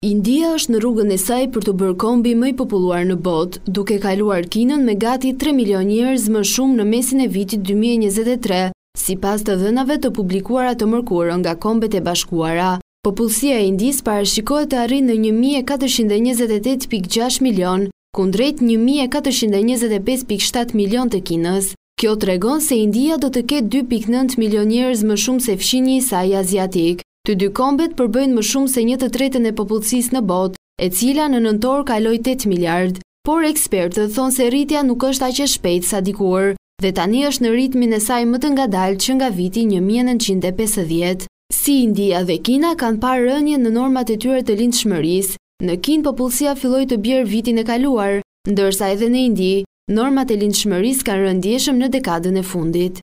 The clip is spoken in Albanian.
India është në rrugën e saj për t'u bërë kombi më i populluar në botë, duke kaluar Kinën me gati 3 milion njerëz më shumë në mesin e vitit 2023, sipas të dhënave të publikuara të mërkurën nga Kombet e Bashkuara. Popullsia e Indisë parashikohet të arrijë në një mijë e katërqind e njëzet e tetë pikë gjashtë milionë kundrejt një mijë e katërqind e njëzet e pesë pikë shtatë milionë të Kinës. Kjo tregon se India do të ketë dy pikë nëntë milionë njerëz më shumë se fqinji i saj aziatik. Të dy kombet përbëjnë më shumë se një të tretën e popullsisë në botë, e cila në nëntor kaloi tetë miliardë. Por ekspertët thonë se rritja nuk është aq e shpejtë sa dikur dhe tani është në ritmin e saj më të ngadaltë që nga viti një mijë e nëntëqind e pesëdhjetë. Si India dhe Kina kanë parë rënie në normat e tyre të lindshmërisë, në Kinë popullsia filloi të bjerë vitin e kaluar, ndërsa edhe në Indi, normat e lindshmërisë kanë rënë ndjeshëm në dekadën e fundit.